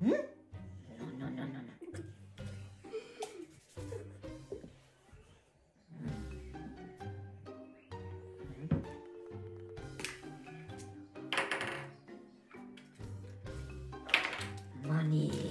No, no, no, no, no. Money.